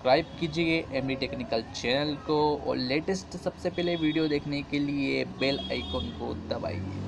Subscribe कीजिए MD technical channel को और लेटेस्ट सबसे पहले वीडियो देखने के लिए बेल आइकॉन को दबाइए।